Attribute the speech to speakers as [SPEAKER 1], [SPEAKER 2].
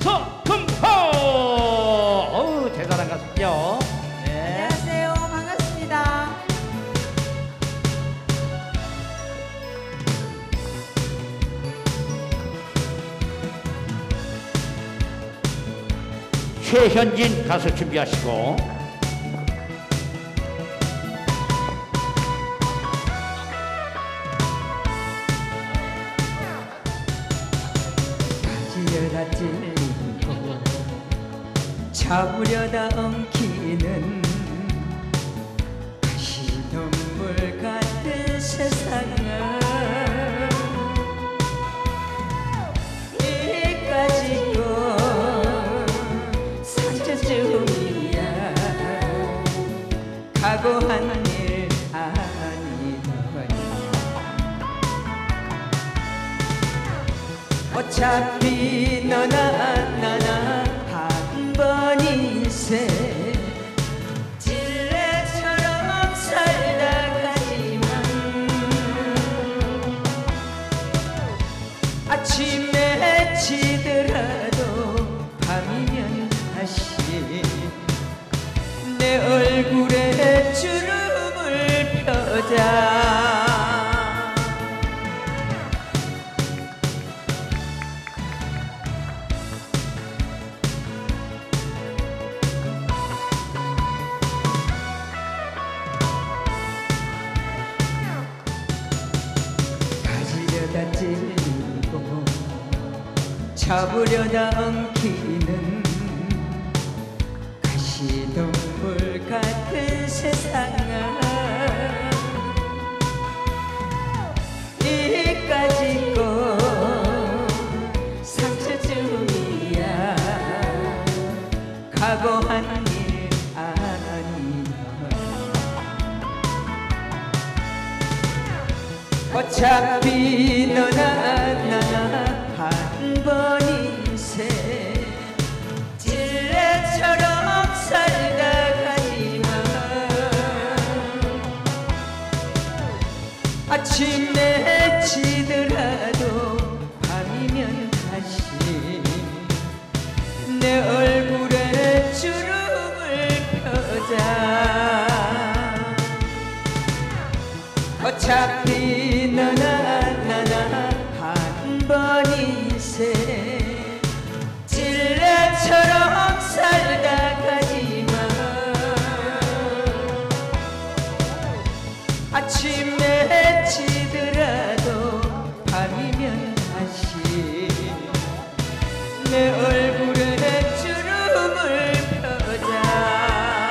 [SPEAKER 1] 서금호 어우 대단한 가수죠 네.
[SPEAKER 2] 안녕하세요. 반갑습니다.
[SPEAKER 1] 최현진 가수 준비하시고
[SPEAKER 3] 잡으려다 엉키는 가시덤불 같은 세상은 이까지고 상처쯤이야. 각오한 일 아니더니 어차피 너나 펴자. 가지려다 찔리고 잡으려다 엉키는 가시덤불 같은 세상아 어차피 너나 나나 한 번 인생 찔레처럼 살다 가지만 아침에 지더라도 밤이면 다시 내 내 얼굴에 주름을 펴자.